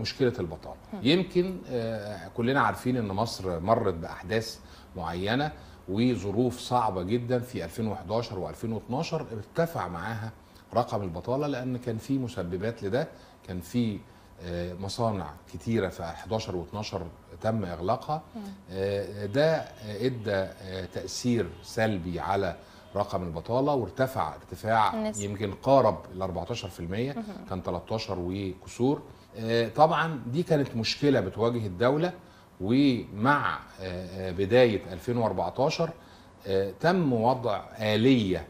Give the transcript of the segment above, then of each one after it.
مشكلة البطالة. يمكن آه، كلنا عارفين إن مصر مرت بأحداث معينة وظروف صعبة جدا في 2011 و2012 ارتفع معاها رقم البطالة لأن كان في مسببات لده. كان في آه، مصانع كتيرة في 11 و12 تم إغلاقها. آه، ده إدى تأثير سلبي على رقم البطالة وارتفع ارتفاع. يمكن قارب ال 14% كان 13 وكسور. طبعا دي كانت مشكلة بتواجه الدولة ومع آه، آه، بداية 2014 آه، تم وضع آلية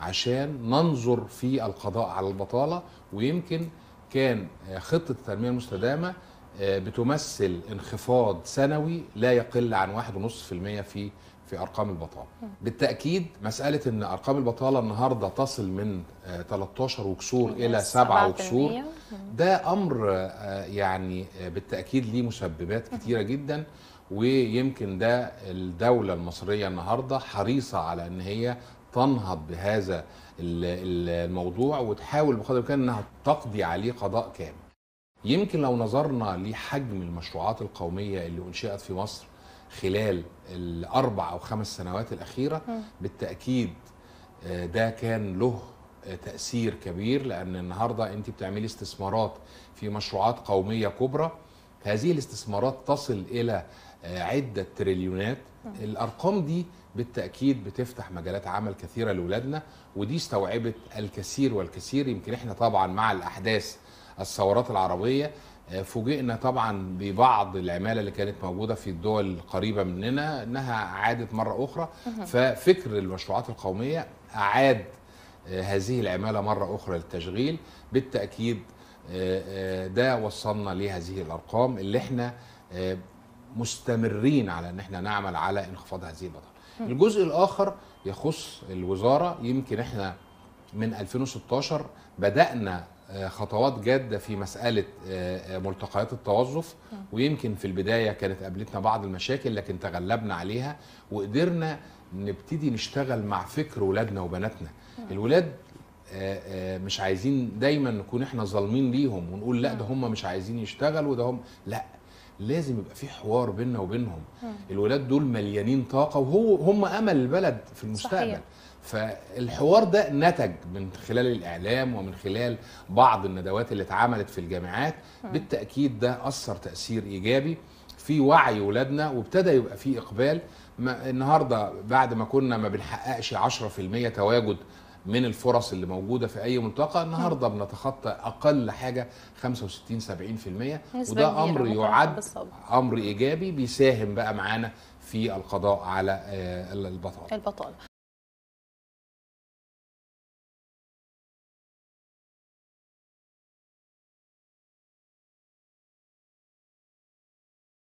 عشان ننظر في القضاء على البطالة ويمكن كان آه، خطة التنمية المستدامة آه، بتمثل انخفاض سنوي لا يقل عن 1.5% في في أرقام البطالة. بالتأكيد مسألة إن أرقام البطالة النهارده تصل من آه، 13 وكسور إلى 7 وكسور ده أمر آه، يعني آه، بالتأكيد ليه مسببات كتيرة جدا ويمكن ده الدولة المصرية النهارده حريصة على إن هي تنهض بهذا ال- ال- الموضوع وتحاول بقدر الإمكان إنها تقضي عليه قضاء كامل. يمكن لو نظرنا لحجم المشروعات القومية اللي انشئت في مصر خلال الأربع أو خمس سنوات الأخيرة بالتأكيد آه، ده كان له آه، تأثير كبير لأن النهارده أنت بتعملي استثمارات في مشروعات قومية كبرى. هذه الاستثمارات تصل إلى آه، عدة تريليونات. الأرقام دي بالتأكيد بتفتح مجالات عمل كثيرة لاولادنا ودي استوعبت الكثير والكثير. يمكن إحنا طبعا مع الأحداث الثورات العربية. آه، فوجئنا طبعا ببعض العمالة اللي كانت موجودة في الدول القريبة مننا إنها عادت مرة أخرى. ففكر المشروعات القومية أعاد آه، هذه العمالة مرة أخرى للتشغيل. بالتأكيد آه، ده وصلنا لهذه الأرقام اللي إحنا مستمرين على إن إحنا نعمل على انخفاض هذه البطاله. الجزء الآخر يخص الوزارة. يمكن إحنا من 2016 بدأنا خطوات جادة في مسألة آه، آه، ملتقيات التوظف. ويمكن في البداية كانت قابلتنا بعض المشاكل لكن تغلبنا عليها وقدرنا نبتدي نشتغل مع فكر ولادنا وبناتنا. الولاد آه، آه، مش عايزين دايما نكون إحنا ظالمين ليهم ونقول لا ده هم مش عايزين يشتغلوا ده هم لا. لازم يبقى في حوار بيننا وبينهم. الولاد دول مليانين طاقة وهو هم أمل البلد في المستقبل. صحيح. فالحوار ده نتج من خلال الإعلام ومن خلال بعض الندوات اللي اتعملت في الجامعات. بالتأكيد ده أثر تأثير إيجابي في وعي ولادنا وابتدى يبقى في إقبال. ما النهارده بعد ما كنا ما بنحققش 10% تواجد من الفرص اللي موجودة في أي ملتقى النهارده بنتخطى أقل حاجة 65 70% نسبة وده أمر يعد. أمر إيجابي بيساهم بقى معانا في القضاء على آه، البطالة. البطالة.